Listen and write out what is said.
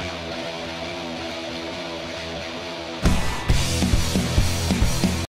Bye.